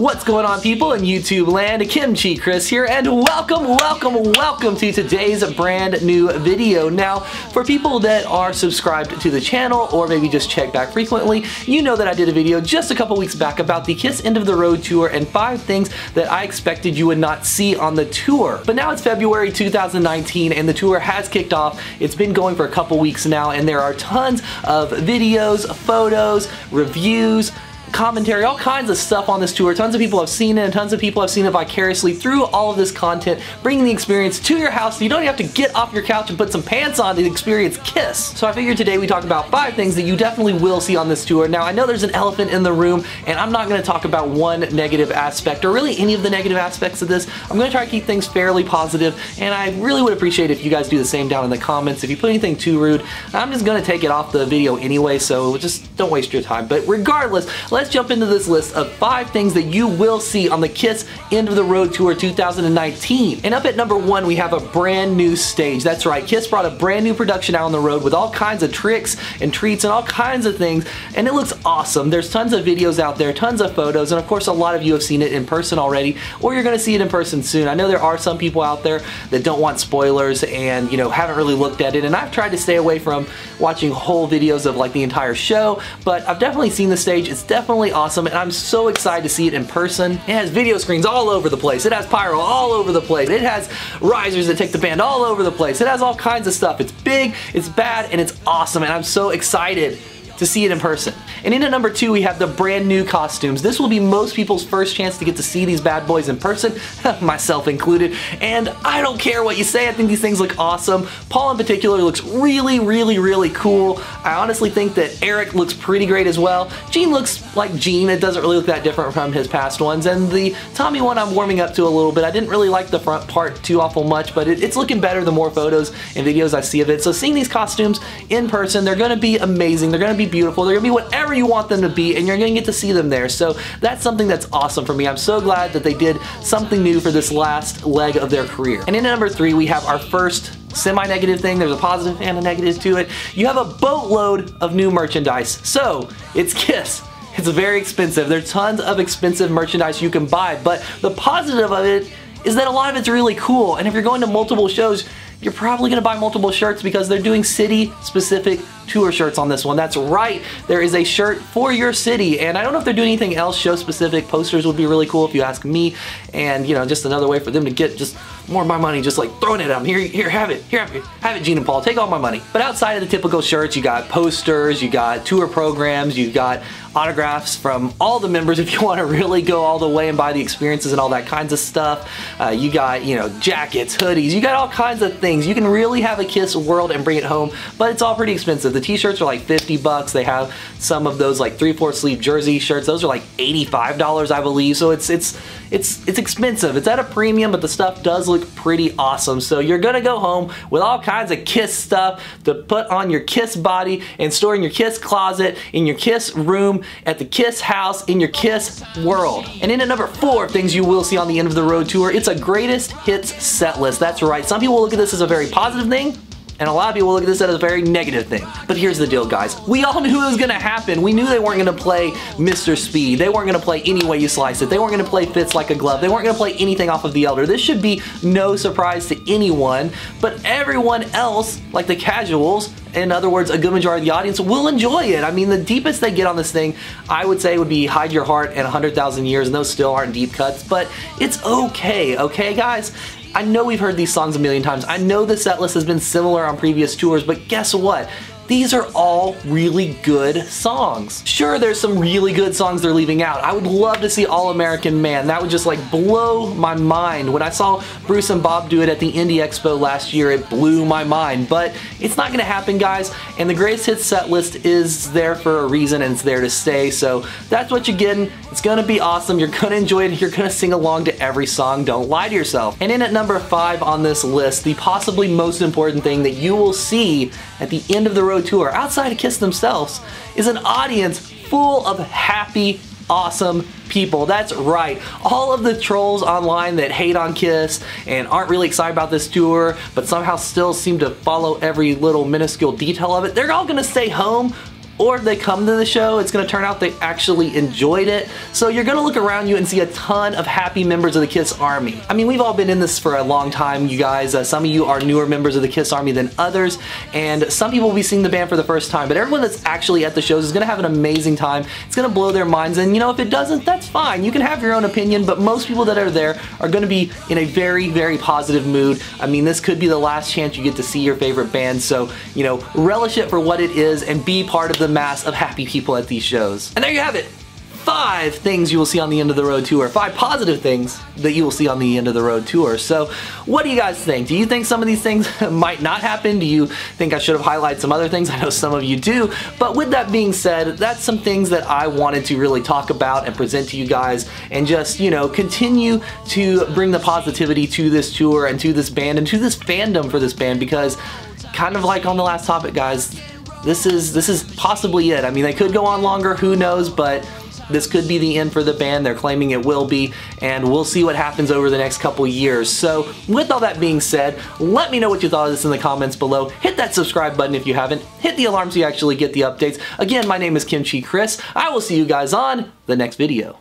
What's going on people in YouTube land? Kimchi Chris here and welcome, welcome, welcome to today's brand new video. Now, for people that are subscribed to the channel or maybe just check back frequently, you know that I did a video just a couple weeks back about the Kiss End of the Road tour and five things that I expected you would not see on the tour. But now it's February 2019 and the tour has kicked off. It's been going for a couple weeks now and there are tons of videos, photos, reviews, commentary, all kinds of stuff on this tour. Tons of people have seen it, and tons of people have seen it vicariously through all of this content, bringing the experience to your house so you don't have to get off your couch and put some pants on to experience Kiss. So I figured today we talk about five things that you definitely will see on this tour. Now I know there's an elephant in the room, and I'm not going to talk about one negative aspect, or really any of the negative aspects of this. I'm going to try to keep things fairly positive, and I really would appreciate if you guys do the same down in the comments. If you put anything too rude, I'm just going to take it off the video anyway, so just don't waste your time. But regardless, let's let's jump into this list of five things that you will see on the KISS End of the Road Tour 2019. And up at number one, we have a brand new stage. That's right, KISS brought a brand new production out on the road with all kinds of tricks and treats and all kinds of things, and it looks awesome. There's tons of videos out there, tons of photos, and of course a lot of you have seen it in person already, or you're gonna see it in person soon. I know there are some people out there that don't want spoilers and, you know, haven't really looked at it, and I've tried to stay away from watching whole videos of like the entire show, but I've definitely seen the stage. It's definitely awesome awesome and I'm so excited to see it in person. It has video screens all over the place. It has pyro all over the place. It has risers that take the band all over the place. It has all kinds of stuff. It's big, it's bad, and it's awesome and I'm so excited to see it in person. And in at number two, we have the brand new costumes. This will be most people's first chance to get to see these bad boys in person, myself included, and I don't care what you say, I think these things look awesome. Paul in particular looks really, really, really cool. I honestly think that Eric looks pretty great as well. Gene looks like Gene, it doesn't really look that different from his past ones, and the Tommy one I'm warming up to a little bit. I didn't really like the front part too awful much, but it, it's looking better the more photos and videos I see of it. So seeing these costumes in person, they're gonna be amazing, they're gonna be beautiful, they're gonna be whatever you want them to be and you're to get to see them there. So that's something that's awesome for me. I'm so glad that they did something new for this last leg of their career. And in number three, we have our first semi-negative thing. There's a positive and a negative to it. You have a boatload of new merchandise. So it's KISS. It's very expensive. There's tons of expensive merchandise you can buy, but the positive of it is that a lot of it's really cool. And if you're going to multiple shows, you're probably to buy multiple shirts because they're doing city specific tour shirts on this one. That's right, there is a shirt for your city, and I don't know if they're doing anything else show specific. Posters would be really cool if you ask me, and you know, just another way for them to get just more of my money, just like throwing it at them. Here, here, have it. Here, have it, have it, Gene and Paul. Take all my money. But outside of the typical shirts, you got posters, you got tour programs, you got autographs from all the members if you want to really go all the way and buy the experiences and all that kinds of stuff. Uh, you got, you know, jackets, hoodies, you got all kinds of things. You can really have a KISS world and bring it home, but it's all pretty expensive. The t-shirts are like 50 bucks. They have some of those like 3-4 sleeve jersey shirts. Those are like $85, I believe. So it's it's it's it's expensive. It's at a premium, but the stuff does look pretty awesome. So you're gonna go home with all kinds of KISS stuff to put on your KISS body and store in your KISS closet, in your KISS room, at the KISS house, in your KISS world. And in at number four things you will see on the end of the road tour, it's a greatest hits set list. That's right. Some people look at this as a very positive thing and a lot of people look at this as a very negative thing. But here's the deal, guys. We all knew it was gonna happen. We knew they weren't gonna play Mr. Speed. They weren't gonna play any way you slice it. They weren't gonna play Fits Like a Glove. They weren't gonna play anything off of The Elder. This should be no surprise to anyone, but everyone else, like the casuals, in other words, a good majority of the audience will enjoy it. I mean, the deepest they get on this thing, I would say would be Hide Your Heart and 100,000 Years, and those still aren't deep cuts, but it's okay, okay, guys? I know we've heard these songs a million times. I know the set list has been similar on previous tours, but guess what? These are all really good songs. Sure, there's some really good songs they're leaving out. I would love to see All American Man. That would just like blow my mind. When I saw Bruce and Bob do it at the Indy Expo last year, it blew my mind. But it's not gonna happen, guys. And the greatest hits set list is there for a reason and it's there to stay. So that's what you're getting. It's gonna be awesome. You're gonna enjoy it. You're gonna sing along to every song. Don't lie to yourself. And in at number five on this list, the possibly most important thing that you will see at the end of the road tour, outside of Kiss themselves, is an audience full of happy, awesome people. That's right. All of the trolls online that hate on Kiss and aren't really excited about this tour, but somehow still seem to follow every little minuscule detail of it, they're all gonna stay home or if they come to the show, it's to turn out they actually enjoyed it. So you're to look around you and see a ton of happy members of the KISS Army. I mean, we've all been in this for a long time, you guys. Uh, some of you are newer members of the KISS Army than others, and some people will be seeing the band for the first time, but everyone that's actually at the shows is to have an amazing time. It's to blow their minds, and you know, if it doesn't, that's fine. You can have your own opinion, but most people that are there are to be in a very, very positive mood. I mean, this could be the last chance you get to see your favorite band, so, you know, relish it for what it is and be part of the mass of happy people at these shows. And there you have it five things you will see on the End of the Road tour, five positive things that you will see on the End of the Road tour. So what do you guys think? Do you think some of these things might not happen? Do you think I should have highlighted some other things? I know some of you do, but with that being said, that's some things that I wanted to really talk about and present to you guys and just, you know, continue to bring the positivity to this tour and to this band and to this fandom for this band because kind of like on the last topic, guys, this is this is possibly it. I mean, they could go on longer, who knows, but this could be the end for the band. They're claiming it will be, and we'll see what happens over the next couple years. So with all that being said, let me know what you thought of this in the comments below. Hit that subscribe button if you haven't. Hit the alarm so you actually get the updates. Again, my name is Kimchi Chris. I will see you guys on the next video.